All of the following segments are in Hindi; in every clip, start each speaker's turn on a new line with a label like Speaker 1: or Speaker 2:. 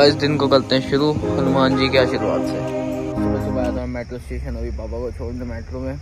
Speaker 1: गाइस दिन को करते हैं शुरू। हनुमान जी के आशीर्वाद से। सुबह सुबह आया था मेट्रो स्टेशन अभी पापा को छोड़ने मेट्रो में।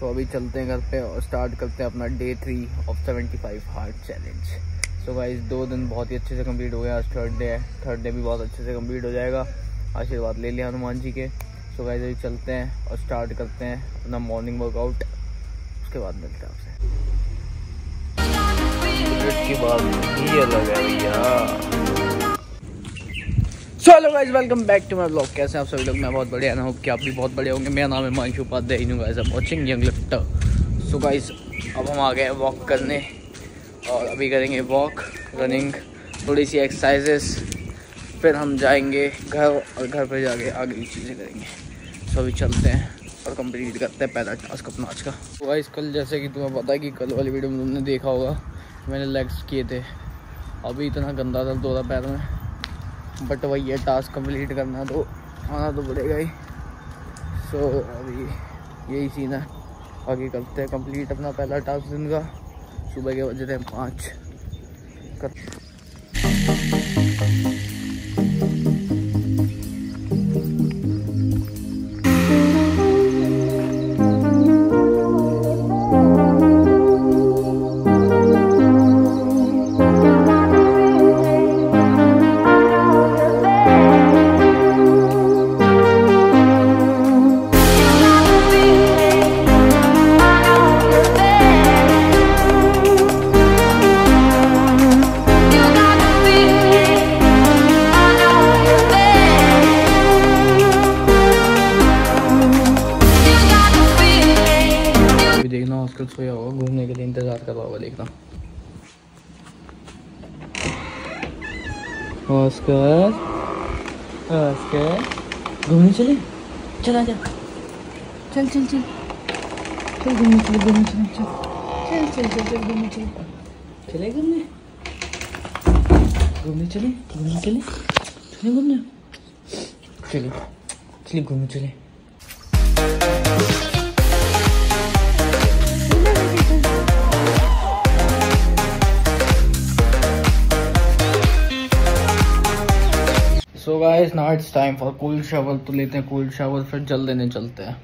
Speaker 1: तो अभी चलते हैं घर पे और स्टार्ट करते हैं अपना day three of seventy five hard challenge so guys दो दिन बहुत ही अच्छे से कंप्लीट हो गया आज थर्ड डे है। थर्ड डे भी बहुत अच्छे से कंप्लीट हो जाएगा। आशीर्वाद ले लिया हनुमान जी के। सो गाइस अभी चलते हैं और स्टार्ट करते हैं अपना मॉर्निंग वर्कआउट उसके बाद मिलते हैं आपसे। की बात ही अलग है। भैया so hello guys welcome back to my blog कैसे हैं आप सभी लोग? मैं बहुत बढ़िया ना होप कि आप भी बहुत बढ़िया होंगे। मेरा नाम है Manshu Upadhyay, in guys I watching young lifter so guys अब हम आ गए हैं वॉक करने और अभी करेंगे वॉक रनिंग थोड़ी सी एक्सरसाइजेस फिर हम जाएँगे घर और घर पर जाके आगे की चीज़ें करेंगे। सो अभी चलते हैं और कंप्लीट करते हैं पहला टास्क अपना आज का। तो गाइस कल जैसे कि तुम्हें पता है कि कल वाली वीडियो में तुमने देखा होगा, मैंने लेग्स किए थे। अभी इतना गंदा दर्द हो रहा पैर में। बट वही है टास्क कंप्लीट करना तो आना तो पड़ेगा ही। सो अभी यही सीन है। बाकी करते हैं कंप्लीट अपना पहला टास्क दिन का। सुबह के बजे थे पाँच। कर सोया होगा घूमने के लिए इंतज़ार कर रहा होगा देखना ऑस्कर ऑस्कर घूमने चले? चला जा। चल चल चल। चल घूमने चले घूमने चले चल। चल चल चल चल घूमने चले। चले घूमने? घूमने चले? घूमने चले? चले घूमने? चलिए चलिए घूमने चले। Guys now it's time for cold shower तो लेते हैं कोल्ड शावर फिर जल देने चलते हैं।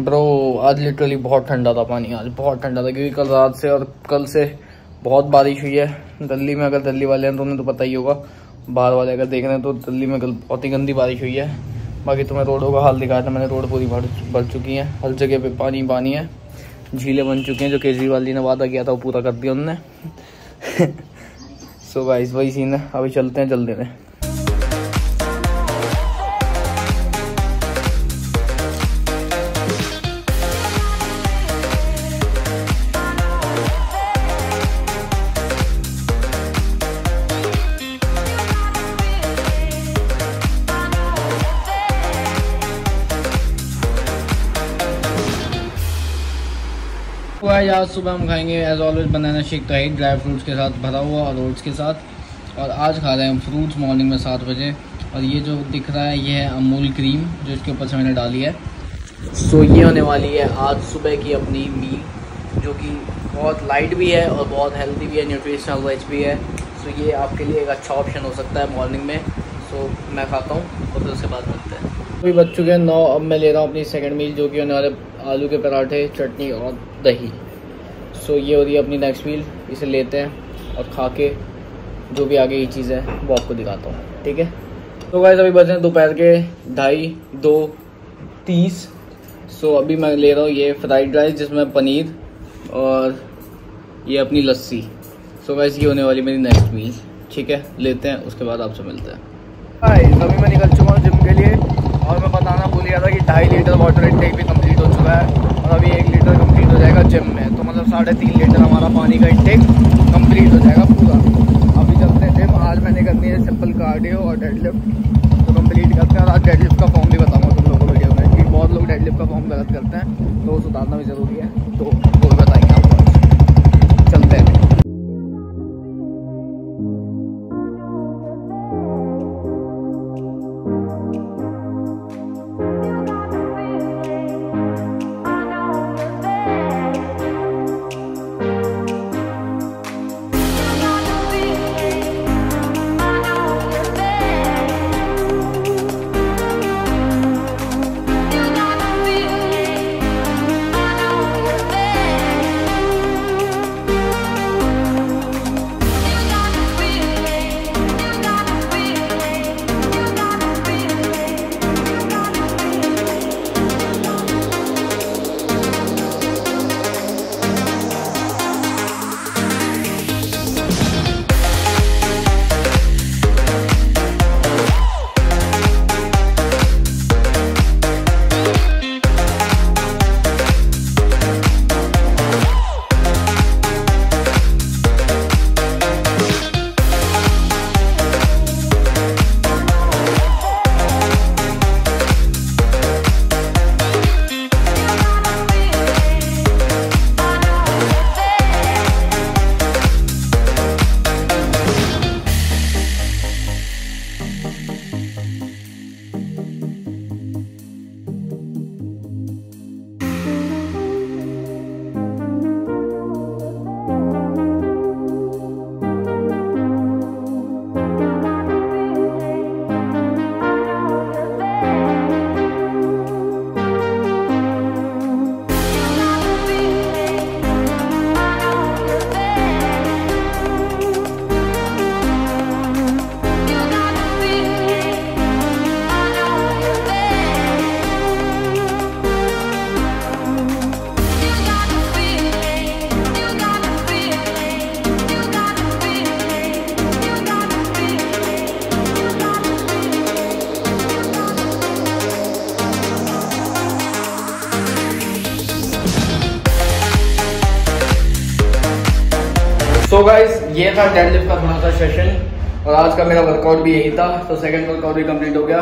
Speaker 1: ब्रो आज लिटरली बहुत ठंडा था पानी, आज बहुत ठंडा था, क्योंकि कल रात से और कल से बहुत बारिश हुई है। दिल्ली में अगर दिल्ली वाले हैं तो उन्हें तो पता ही होगा। बाहर वाले अगर देख रहे हैं तो दिल्ली में कल बहुत ही गंदी बारिश हुई है। बाकी तुम्हें रोडों का हाल दिखाया था, मैंने रोड पूरी भर भर चुकी है। हर जगह पे पानी पानी है। झीलें बन चुकी हैं, जो केजरीवाल जी ने वादा किया था, वो पूरा कर दिया उन्होंने सो गाइस वही सीन है। अभी चलते हैं जल्दी में। आज सुबह हम खाएँगे एज ऑलवेज बनाना शेक है ड्राई फ्रूट्स के साथ भरा हुआ और ओट्स के साथ। और आज खा रहे हैं हम फ्रूट्स मॉर्निंग में सात बजे। और ये जो दिख रहा है, ये है अमूल क्रीम जो इसके ऊपर से मैंने डाली है। सो ये होने वाली है आज सुबह की अपनी मील जो कि बहुत लाइट भी है और बहुत हेल्दी भी है न्यूट्रिशनल वेज भी है। सो ये आपके लिए एक अच्छा ऑप्शन हो सकता है मॉर्निंग में। सो मैं खाता हूँ और फिर उसके बाद मिलते हैं। अभी बच चुके हैं। नौ अब मैं ले रहा हूँ अपनी सेकंड मील जो कि होने वाले आलू के पराठे चटनी और दही। सो ये हो रही है अपनी नेक्स्ट मील इसे लेते हैं और खा के जो भी आगे ये चीज़ है वो आपको दिखाता हूँ। ठीक है? तो गाइस अभी बचे हैं दोपहर के ढाई दो तीस। सो so, अभी मैं ले रहा हूँ ये फ्राइड राइस जिसमें पनीर और ये अपनी लस्सी। सो गाइस ये होने वाली मेरी नेक्स्ट मील ठीक है? लेते हैं उसके बाद आपसे मिलते हैं। अभी मैं निकल चुका हूँ। भूल था कि ढाई लीटर वाटर इंटेक भी कंप्लीट हो चुका है और अभी एक लीटर कंप्लीट हो जाएगा जिम में। तो मतलब साढ़े तीन लीटर हमारा पानी का इंटेक कंप्लीट हो जाएगा पूरा। अभी चलते हैं जिम आज मैंने करनी है सिंपल कार्डियो और डेडलिफ्ट तो कंप्लीट करते हैं और आज डेडलिफ्ट का फॉर्म भी बताऊँगा तुम लोगों को वीडियो में कि बहुत लोग डेडलिफ्ट का फॉर्म गलत करते हैं तो सुधारना भी ज़रूरी है। तो सो so गाइस ये था डेडलिफ्ट का थोड़ा सा सेशन और आज का मेरा वर्कआउट भी यही था। तो सेकंड वर्कआउट भी कंप्लीट हो गया।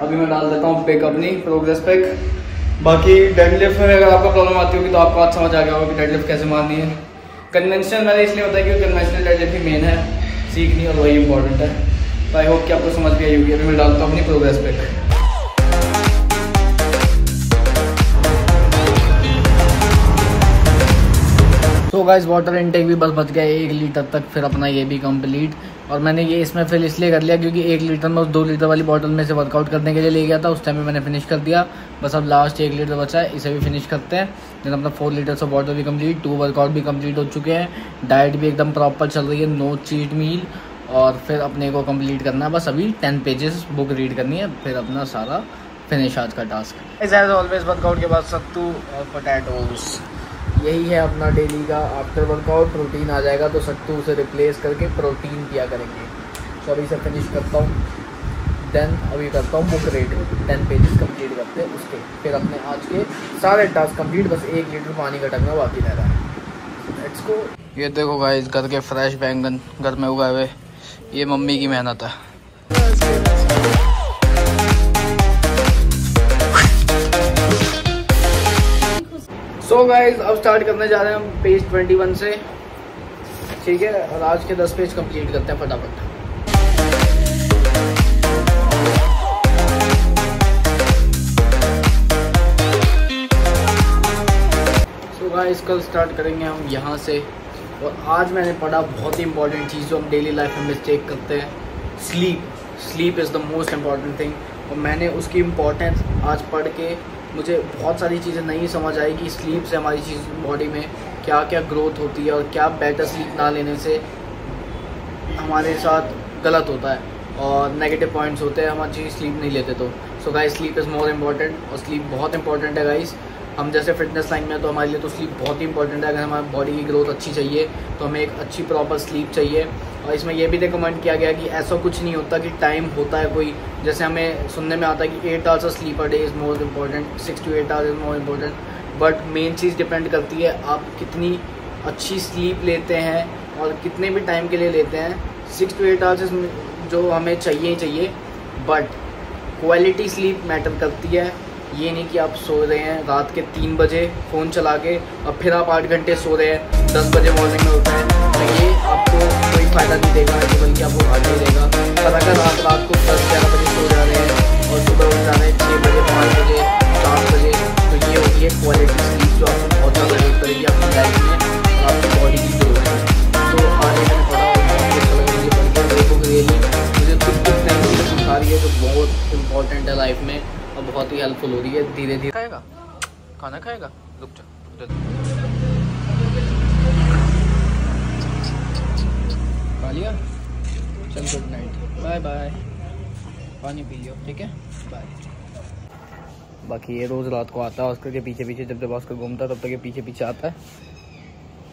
Speaker 1: अभी मैं डाल देता हूँ पिक अपनी प्रोग्रेस पिक बाकी डेडलिफ्ट में अगर आपको प्रॉब्लम आती होगी तो आपको आज समझ आ गया होगा कि डेडलिफ्ट कैसे मारनी है। कन्वेंशनल मैंने इसलिए बताया क्योंकि कन्वेंशनल डेडलिफ्ट ही मेन है। सीखनी और वही इंपॉर्टेंट है। तो आई होप कि आपको समझ भी आई होगी। अभी मैं डालता हूँ अपनी progress pic guys water intake भी बस बच गया, एक लीटर तक फिर अपना ये भी कंप्लीट और मैंने ये इसमें फिर इसलिए कर लिया क्योंकि एक लीटर में उस दो लीटर वाली बॉटल में से वर्कआउट करने के लिए ले गया था, उस टाइम में मैंने फिनिश कर दिया। बस अब लास्ट एक लीटर बचा है, इसे भी फिनिश करते हैं। देन अपना फोर लीटर ऑफ़ वाटर भी कंप्लीट टू वर्कआउट भी कंप्लीट हो चुके हैं। डाइट भी एकदम प्रॉपर चल रही है नो चीट मील और फिर अपने को कंप्लीट करना है। बस अभी टेन पेजेस बुक रीड करनी है, फिर अपना सारा फिनिश आज का टास्क एज ऑलवेज वर्कआउट के बाद सत्तू और पोटैटोज यही है अपना डेली का आफ्टर वर्कआउट प्रोटीन आ जाएगा तो सत्तू उसे रिप्लेस करके प्रोटीन किया करेंगे। तो अभी से फिनिश करता हूँ। देन अभी करता हूँ book read ten pages complete करते हैं उसके। फिर अपने आज के सारे टास्क कंप्लीट बस एक लीटर पानी का टकना बाकी रह रहा है। लेट्स गो ये देखो गाइस घर के फ्रेश बैंगन, घर में उगाए हुए। ये मम्मी की मेहनत है। गाइज़ अब स्टार्ट करने जा रहे हैं हम पेज 21 से। ठीक है, और आज के 10 पेज कंप्लीट करते हैं फटाफट। सो गाइस कल स्टार्ट करेंगे हम यहाँ से। और आज मैंने पढ़ा बहुत ही इंपॉर्टेंट चीज़ जो हम डेली लाइफ में मिस्टेक करते हैं। Sleep sleep is the most important thing और मैंने उसकी इम्पोर्टेंस आज पढ़ के मुझे बहुत सारी चीज़ें नहीं समझ आई कि स्लीप से हमारी चीज़ बॉडी में क्या क्या ग्रोथ होती है और क्या बेटर स्लीप ना लेने से हमारे साथ गलत होता है और नेगेटिव पॉइंट्स होते हैं हमारी चीज़ स्लीप नहीं लेते तो। So guys sleep is more important और स्लीप बहुत इंपॉर्टेंट है गाइस हम जैसे फिटनेस लाइन में तो हमारे लिए तो स्लीप बहुत ही इंपॉर्टेंट है। अगर हमारी बॉडी की ग्रोथ अच्छी चाहिए तो हमें एक अच्छी प्रॉपर स्लीप चाहिए। और इसमें यह भी रिकमेंड किया गया कि ऐसा कुछ नहीं होता कि टाइम होता है कोई। जैसे हमें सुनने में आता है कि eight hours of sleep a day is more important six to eight hours is more important but main cheese depend करती है, आप कितनी अच्छी स्लीप लेते हैं और कितने भी टाइम के लिए लेते हैं सिक्स टू एट आवर्स जो हमें चाहिए ही चाहिए। बट क्वालिटी स्लीप मैटर करती है। ये नहीं कि आप सो रहे हैं रात के तीन बजे फ़ोन चला के और फिर आप आठ घंटे सो रहे हैं, दस बजे मॉर्निंग में उठे हैं। तो ये आपको फ़ायदा नहीं देगा कि बल्कि आपको घाटा ही देगा। पर अगर आप रात को दस ग्यारह बजे सो जा रहे हैं और सुबह उठ जा रहे हैं छः बजे, पाँच बजे, सात बजे। तो ये होती है क्वालिटी स्लीप जो आपको बहुत ज़्यादा हेल्प करेगी अपनी लाइफ में आपकी बॉडी की ज़रूरत है। तो आगे मैंने पढ़ा और रियली मुझे कुछ कुछ टाइम सिखा रही है जो बहुत इंपॉर्टेंट है लाइफ में और बहुत ही हेल्पफुल हो रही है। धीरे धीरे खाएगा? खाना खाएगा? रुक जा। खा लिया। चल गुड नाइट बाय बाय पानी पी लियो, ठीक है? बाय बाकी ये रोज़ रात को आता है ऑस्कर के पीछे पीछे जब जब ऑस्कर घूमता है, तब तक ये पीछे पीछे आता है।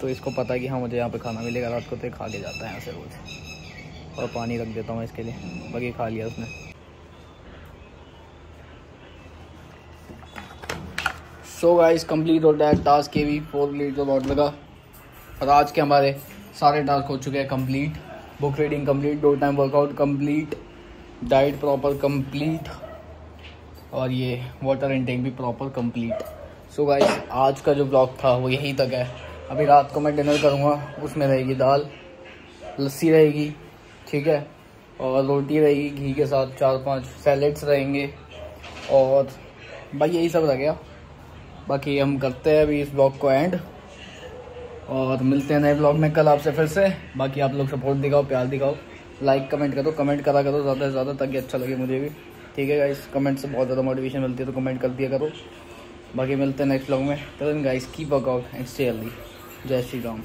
Speaker 1: तो इसको पता है कि हाँ मुझे यहाँ पे खाना मिलेगा रात को तो खा के जाता है यहाँ से रोज़। और पानी रख देता हूँ इसके लिए। बाकी खा लिया उसने। सो गाइस कंप्लीट होता है टास्क के भी फोर तो बहुत लगा और आज के हमारे सारे टास्क हो चुके हैं कंप्लीट बुक रीडिंग कंप्लीट दो time workout complete diet proper complete और ये वाटर इनटेक भी प्रॉपर कंप्लीट सो गाइस आज का जो ब्लॉग था, वो यहीं तक है. अभी रात को मैं डिनर करूँगा, उसमें रहेगी दाल, लस्सी रहेगी, ठीक है? और रोटी रहेगी घी के साथ, चार पाँच सैलेड्स रहेंगे, और भाई यही सब रह गया. बाकी हम करते हैं अभी इस ब्लॉग को एंड और मिलते हैं नए ब्लॉग में कल आपसे फिर से। बाकी आप लोग सपोर्ट दिखाओ, प्यार दिखाओ। लाइक कमेंट करो कमेंट करा करो ज़्यादा से ज़्यादा ताकि अच्छा लगे मुझे भी। ठीक है गाइस कमेंट से बहुत ज़्यादा मोटिवेशन मिलती है तो कमेंट कर दिया करो। बाकी मिलते हैं नेक्स्ट ब्लॉग में। तो guys keep workout and stay healthy जय श्री राम।